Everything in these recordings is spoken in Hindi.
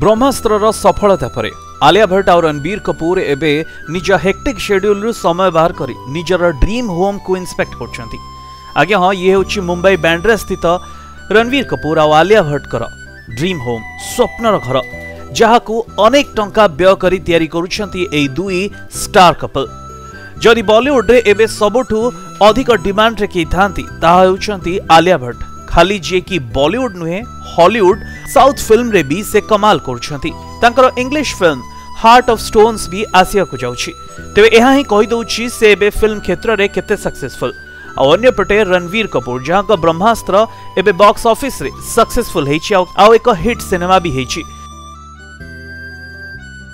ब्रह्मास्त्र सफलता पर आलिया भट्ट और रणबीर कपूर एवं निज हेक्टिक शेड्यूल्रु समय बाहर कर निजर ड्रीम होम को इन्स्पेक्ट कर हाँ ये हूँ मुंबई बैंड्रे स्थित रणबीर कपूर आउ आलिया भट्टर ड्रीम होम स्वप्नर घर जहाँ को अनेक टा व्यय कपल जदि बलीउड्रे एवं सबुठू अधिक डिमाण्रे किए था आलिया भट्ट खाली जी कि बलीउड नुहे हलीउड साउथ फिल्म रे भी से कमाल कर English film heart of stones भी आसिया को जाउची तबे एहा ही कहि दउची से बे फिल्म क्षेत्र रे केते सक्सेसफुल आ अन्य पटे रणवीर कपूर जहां का ब्रह्मास्त्र एबे बॉक्स ऑफिस रे सक्सेसफुल हेची आ एक हिट सिनेमा भी हेची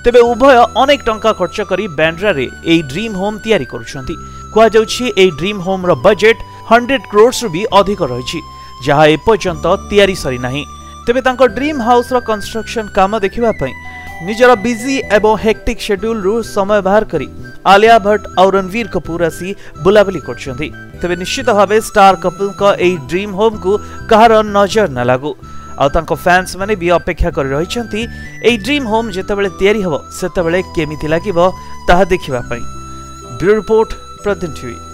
तबे उभय अनेक टंका खर्च करी बैंड्रा रे ए ड्रीम होम तयारी करछंती कुआ जाउची ए ड्रीम होम रो बजट 100 करोड़ रु भी अधिक रहिची जहां ए पर्यंत तयारी सरी नाही ତେବେ ତାଙ୍କ ଡ୍ରିମ୍ ହାଉସ୍ର କନଷ୍ଟ୍ରକ୍ସନ୍ କାମ ଦେଖିବା ପାଇଁ ନିଜର ବିଜି ଏବଂ ହେକ୍ଟିକ୍ ସେଡ୍ୟୁଲ୍ରୁ ସମୟ ବାହାର କରି ଆଲିଆ ଭଟ୍ଟ ଆଉ ରଣବୀର କପୁର ଆସି ବୁଲାବୁଲି କରୁଛନ୍ତି ତେବେ ନିଶ୍ଚିତ ଭାବେ ଷ୍ଟାର କପୁରଙ୍କ ଏହି ଡ୍ରିମ୍ ହୋମ୍କୁ କାହାର ନଜର ନ ଲାଗୁ ଆଉ ତାଙ୍କ ଫ୍ୟାନ୍ସମାନେ ବି ଅପେକ୍ଷା କରି ରହିଛନ୍ତି ଏହି ଡ୍ରିମ୍ ହୋମ୍ ଯେତେବେଳେ ତିଆରି ହେବ ସେତେବେଳେ କେମିତି ଲାଗିବ ତାହା ଦେଖିବା ପାଇଁ ବ୍ୟୁରୋ ରିପୋର୍ଟ ପ୍ରତିନିଧି